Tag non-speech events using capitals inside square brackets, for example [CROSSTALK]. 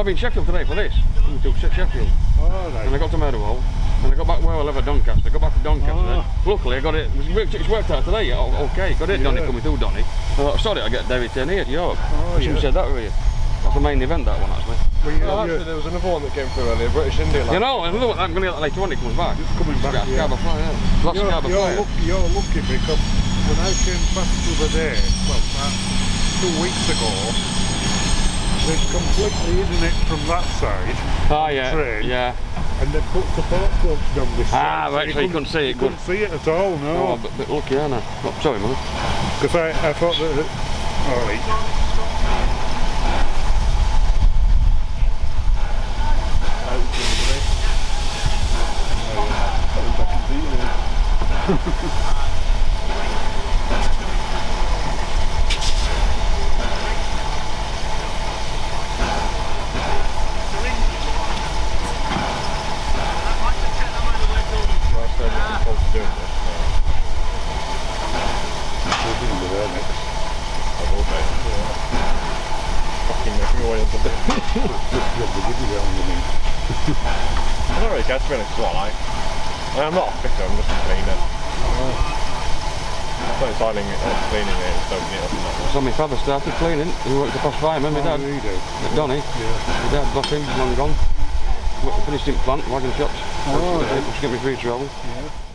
I've been Sheffield today for this. Coming to Sheffield. And I got to Meadowhall. And I got back, well, I live at Doncaster. I got back to Doncaster. Ah. Luckily, I got it. It's worked, out today. Oh, okay, got it, Donny, Yeah. coming through, Donny. I thought, sorry, I get David Ten here at York. Oh, I shouldn't yeah. said that, really. That's the main event, that one, actually. Well, you know, actually, there was another one that came through earlier, British India. Like. You know, another one, I'm going to get that later on, it comes back. It's coming back, yeah. Scarborough Fly, yeah. That's You're, Scarborough you're, lucky, you're lucky because when I came past the other day, well, two weeks ago, they've completely hidden it from that side, Ah, yeah, train. yeah. and they've put support clubs down this Ah, side. right, so you couldn't see it, You couldn't see it at all, Oh, no. a bit, bit lucky, aren't I? Oh, sorry, mother. Because I, I thought that... All right. Last [LAUGHS] [LAUGHS] supposed to do this, so. We'll be in there next. I will be. Yeah. Fucking making me way into the... I don't really care to be honest, what I like. I'm not a fitter, I'm just a cleaner. I thought it's hiding it, uh, cleaning it, and soaking it up and that. So my father started cleaning. He worked at passed fireman, my dad. we do. At Donny. Yeah. My dad got him, long gone. Finished in plant, wagon shops. Oh, Just get me free travel. Yeah.